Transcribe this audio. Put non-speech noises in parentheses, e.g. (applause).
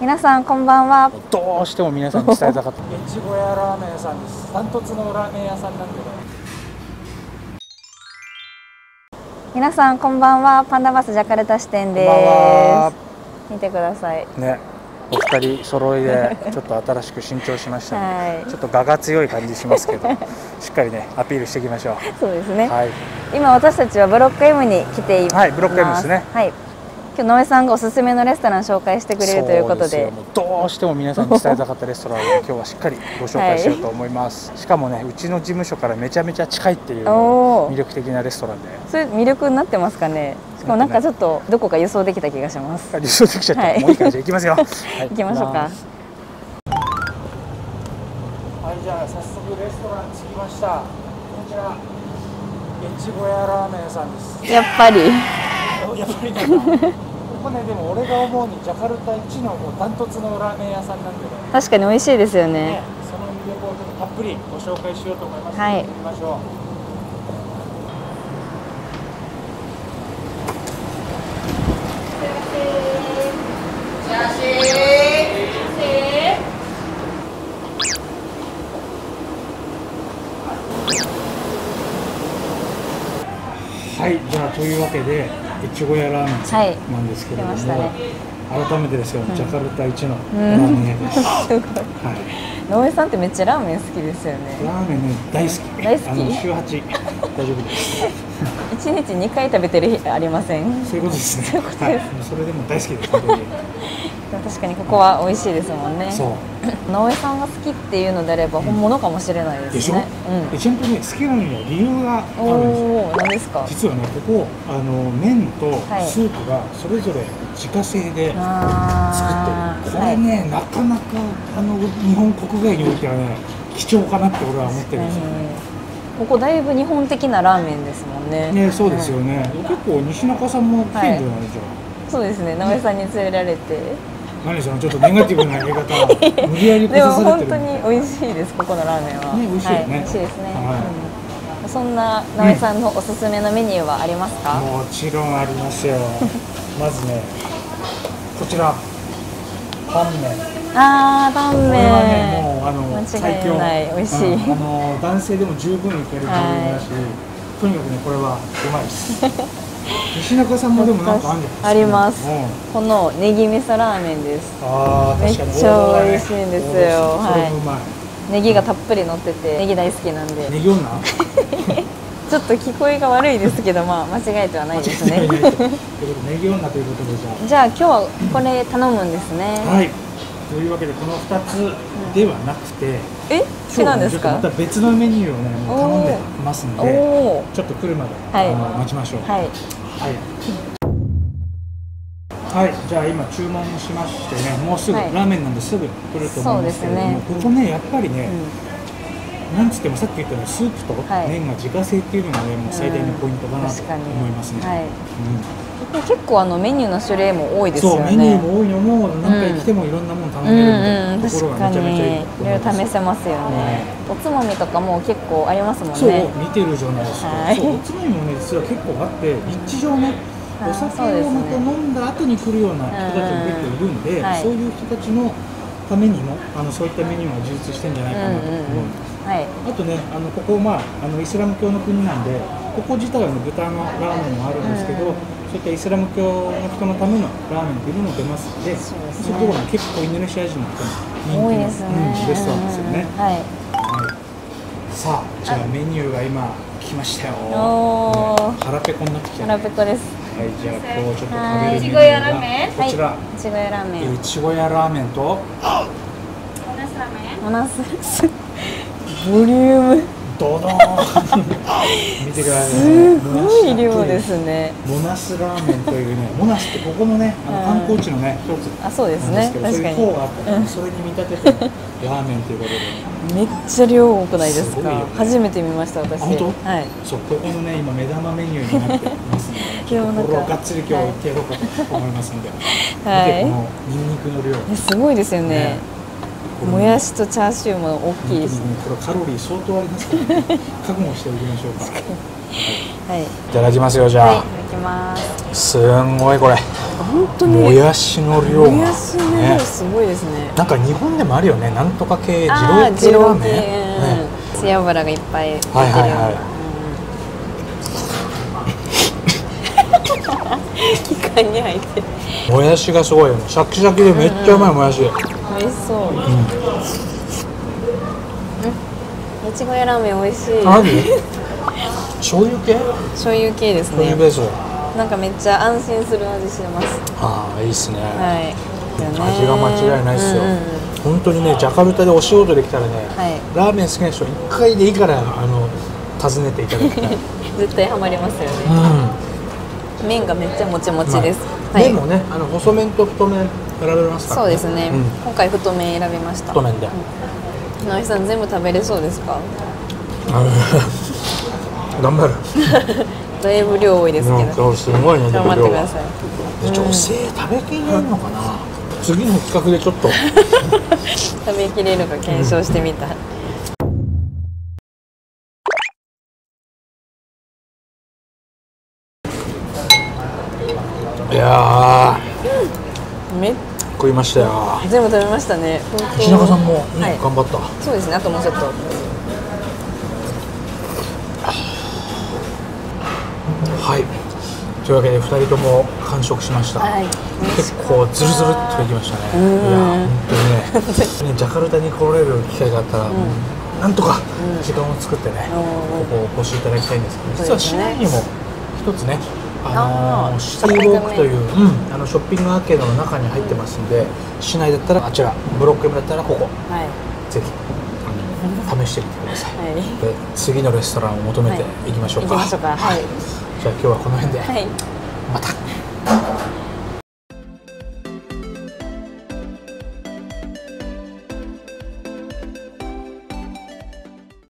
皆さんこんばんは。どうしても皆さんに伝えたかった越後屋ラーメン屋さんですダントツのラーメン屋さんなんでね皆さんこんばんは。パンダバスジャカルタ支店です。見てください。ね。お二人揃いでちょっと新しく新調しましたので、はい。ちょっと我が強い感じしますけど。(laughs) しっかりねアピールしていきましょう。そうですね、はい。今私たちはブロック M に来ています。はいブロック M ですね。はい今日野江さんがおすすめのレストラン紹介してくれるということで。どうしても皆さんに伝えたかったレストランを今日はしっかりご紹介しようと思います、しかもねうちの事務所からめちゃめちゃ近いっていう魅力的なレストランで。それ魅力になってますかね？しかもなんかちょっとどこか予想できた気がします。理想的ちゃった、はい。もういい感じでいきますよ、(laughs) はい、行きましょうか。はいじゃあ早速レストラン着きました。こちら越後屋ラーメン屋さんです。やっぱり。(laughs) やっぱりここねでも俺が思うにジャカルタ一のダントツのラーメン屋さんなんでね確かに美味しいですよね。ねその魅力をちょっとたっぷりご紹介しようと思います。はい。行ってみましょうはい、じゃあというわけで越後屋ラーメンなんですけれども、来ましたね改めてですよ、ジャカルタ一のラん。ーメン屋です。(laughs) はい、野江さんってめっちゃラーメン好きですよね。ラーメンね大好き。大好き。あの週八。大丈夫です。(laughs) 一日二回食べてる日ありません。そういうことですね。そはい、それでも大好きです。(laughs) 確かにここは美味しいですもんね。そう。(coughs) 直江さんが好きっていうのであれば本物かもしれないでですしょ、ね。でちゃん。とね好きなのには理由があうんるんですよ。何ですか？実はねここあの麺とはい。スープがそれぞれ自家製で作あってる。これね、なかなかあの日本国外においてはね貴重かなって俺は思ってるんですよ。ここだいぶ日本的なラーメンですもんね。ね、そうですよね。結構西中さんも来てんじゃない。じゃん。そうですね。直江さんに連れられて何そのちょっとネガティブな言い方 (laughs) 無理やり来でもさされてる本当に美味しいですここのラーメンは。ね美味しいよね。は美味しいですね、はい。うん。そんな直江さんのおすすめのメニューはありますか、もちろんありますよ。(laughs) まずねこちらタンメン。あータンこれメはねもうあの間違いない。最強。美味しい。うん。あの男性でも十分いけるボリュームだし、とにかくねこれはうまいです (laughs) 西中さんもでもなんかあります。うん。このネギ味噌ラーメンです。あー確かにめっちゃ美味しいんですよ。はい。ネギがたっぷり乗っててネギ大好きなんで。ネギ女？(laughs) ちょっと聞こえが悪いですけどまあ間違えてはないですね。間違いない。ということでネギ女ということでじゃあ。じゃあ今日はこれ頼むんですね。はい。というわけでこの2つではなくて、え？違うんですか？また別のメニューをねもう頼んでますんおで、おちょっと来るまで、はい。待ちましょう。はいはい。はい、じゃあ今注文しましてね、もうすぐ、はい。ラーメンなんですぐ来ると思いますけれども、ね。ここねやっぱりね、うなんつってもさっき言ったようにスープとはい。麺が自家製っていうのがねもう最大のポイントかなと思いますね。はい。うん。結構あのメニューの種類も多いですよそうねメニューも多いのも何回来てもいろんなもの頼うんめるところ確かがめちゃめちゃいいにいろいろ試せますよね。おつまみとかも結構ありますもんそう、ね見てるじゃないですか、はい。そうおつまみもね実は結構あって立地上ねあお酒をまた飲んだ後に来るような人たちも結構いるんで、そういう人たちのためにもあのそういったメニューが充実してんじゃないかなと思うんです、はい。あとねあのここまああのイスラム教の国なんでここ自体はね豚のラーメンもあるんですけど、そういったイスラム教の人のためのラーメンっていうのも出ますのでそうですね。そころが結構インドネシア人の人も人気のですね。うんレストランですよね、はい。はい、さあじゃあメニューが今来ましたよ。おー。ね腹ペコになってきちゃう腹ペコです。はいじゃあ今日ちょっとはい食べるメニューがこちら、はいいちご屋ラーメン。いちご屋ラーメンと？モナスボリュームドドーン見てくださいすごい量ですね。モナスラーメンというねモナスってここのねあの観光地のね一つあそうですね。けどそういう確かに塔があったからそれに見立ててラーメンということで。めっちゃ量多くないですか？ね。初めて見ました私。あ本当？はい。そうここのね今目玉メニューになってます (laughs) のでこれをがっつり今日い。ってやろうかと思いますんで、(laughs) はい。見てこのニンニクの量。えすごいですよねもやしとチャーシューも大きいしこれカロリー相当ありますから、ね、覚悟しておきましょうか。はい。い。ただきますよじゃあ、はいいただきます。すんごいこれ。本当に。もやしの量が。もやしの量ねすごいですね。なんか日本でもあるよね。なんとか系二郎系ラーメン系。ね。うん背脂がいっぱい出てるような。はいはいはい。うん。(laughs) 機械に入ってる。もやしがすごいよね。シャキシャキでめっちゃうまいもやし、美味しそう。いちごやラーメン美味しい。何 (laughs) 醤油系？醤油系ですね。醤油ベース。なんかめっちゃ安心する味してます。ああいいっすね、はい。味が間違いないっすよ、うんうんうん。本当にねジャカルタでお仕事できたらね、はい。ラーメン好きな人一回でいいからあの訪ねていただきたい、(laughs) 絶対ハマりますよね。うん。麺がめっちゃもちもちです、まあ麺もねあの細麺と太麺選べますか？ら、そうですね、うん。今回太麺選びました。太麺で、直井さん全部食べれそうですか？(laughs) 頑張る。(laughs) だいぶ量多いですけど。かすごいね頑張ってください。で女性食べきれるのかな、次の企画でちょっと。(laughs) 食べきれるか検証してみた。い、いやめー食いましたよ。全部食べましたね。石中さんも、ねはい。頑張った。そうですね。あともうちょっと。はい。というわけで2人とも完食しました、はい。結構ズルズルっといきましたね。いや本当にね。(laughs) ねジャカルタに来られる機会があったら、なんとか時間を作ってね、うん。ここお越しいただきたいんですけど実は市内にも一つねあのシティウォークという、う。ん、あのショッピングアーケードの中に入ってますんで市内だったらあちらブロック M だったらここ。はい。ぜひ試してみてください、(laughs) はい。で次のレストランを求めてい。きましょうか、行きましょうか。はい。じゃあ今日はこの辺で、はい。また